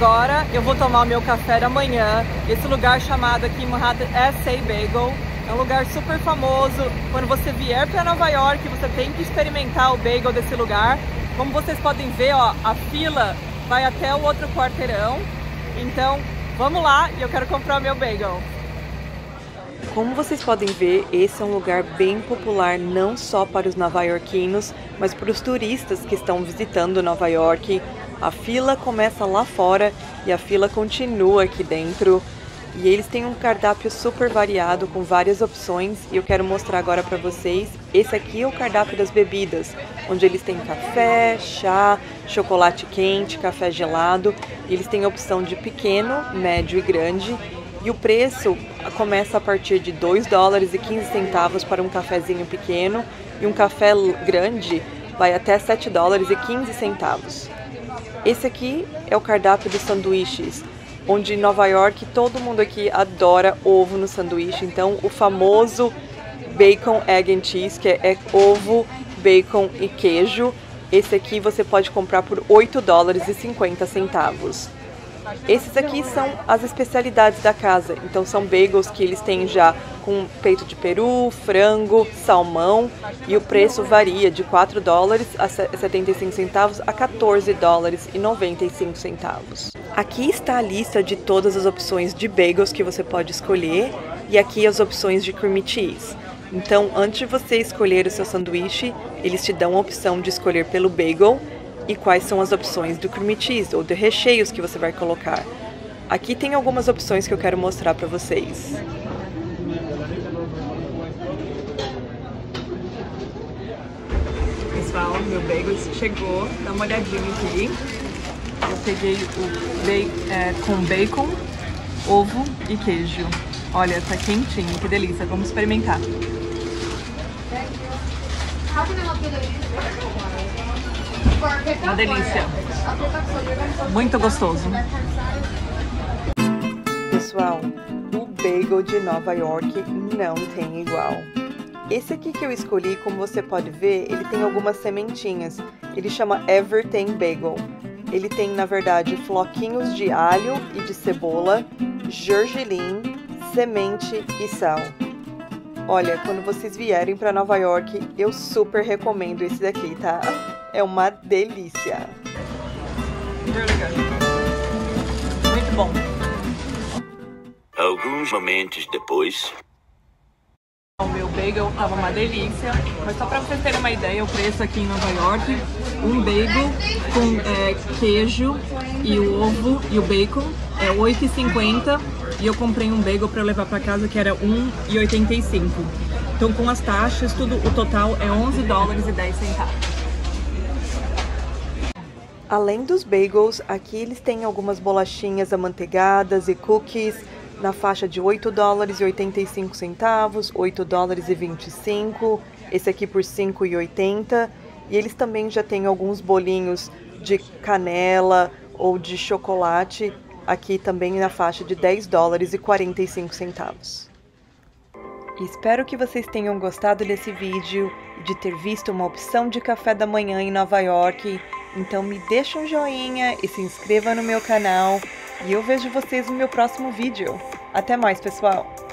Agora eu vou tomar o meu café da manhã. Esse lugar chamado aqui em Manhattan SA Bagel. É um lugar super famoso. Quando você vier para Nova York, você tem que experimentar o bagel desse lugar. Como vocês podem ver, ó, a fila vai até o outro quarteirão. Então, vamos lá e eu quero comprar o meu bagel. Como vocês podem ver, esse é um lugar bem popular não só para os nova-iorquinos, mas para os turistas que estão visitando Nova York. A fila começa lá fora e a fila continua aqui dentro. E eles têm um cardápio super variado com várias opções e eu quero mostrar agora para vocês. Esse aqui é o cardápio das bebidas, onde eles têm café, chá, chocolate quente, café gelado. Eles têm a opção de pequeno, médio e grande. E o preço começa a partir de 2 dólares e 15 centavos para um cafezinho pequeno e um café grande vai até 7 dólares e 15 centavos. Esse aqui é o cardápio dos sanduíches, onde em Nova York todo mundo aqui adora ovo no sanduíche, então o famoso bacon, egg and cheese, que é, é ovo, bacon e queijo. Esse aqui você pode comprar por 8 dólares e 50 centavos. Esses aqui são as especialidades da casa. Então são bagels que eles têm já com peito de peru, frango, salmão e o preço varia de 4 dólares a 75 centavos a 14 dólares e 95 centavos. Aqui está a lista de todas as opções de bagels que você pode escolher e aqui as opções de cream cheese. Então, antes de você escolher o seu sanduíche, eles te dão a opção de escolher pelo bagel e quais são as opções do cream cheese ou de recheios que você vai colocar. Aqui tem algumas opções que eu quero mostrar para vocês. Pessoal, meu bagel chegou, dá uma olhadinha aqui. Eu peguei o bacon, é, com bacon, ovo e queijo. Olha, tá quentinho, que delícia. Vamos experimentar. Uma delícia. Muito gostoso. Pessoal, o bagel de Nova York não tem igual. Esse aqui que eu escolhi, como você pode ver, ele tem algumas sementinhas. Ele chama Everything Bagel. Ele tem, na verdade, floquinhos de alho e de cebola, gergelim, semente e sal. Olha, quando vocês vierem para Nova York, eu super recomendo esse daqui, tá? É uma delícia. Muito bom. Alguns momentos depois. O meu bagel tava uma delícia, mas só para vocês terem uma ideia, o preço aqui em Nova York, um bagel com é, queijo e o ovo e o bacon é 8,50 e eu comprei um bagel para levar para casa que era 1,85. Então com as taxas, tudo o total é 11 dólares e 10 centavos. Além dos bagels, aqui eles têm algumas bolachinhas amanteigadas e cookies na faixa de 8 dólares e 85 centavos, 8 dólares e 25, esse aqui por 5,80. E eles também já têm alguns bolinhos de canela ou de chocolate, aqui também na faixa de 10 dólares e 45 centavos. Espero que vocês tenham gostado desse vídeo de ter visto uma opção de café da manhã em Nova York então me deixa um joinha e se inscreva no meu canal e eu vejo vocês no meu próximo vídeo. Até mais, pessoal!